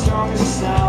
strong as a sun.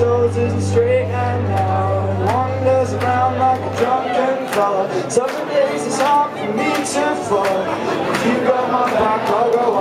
Isn't straight and now It wanders around like a drunken fella Some days it's hard for me to fall. If you got my back, I'll go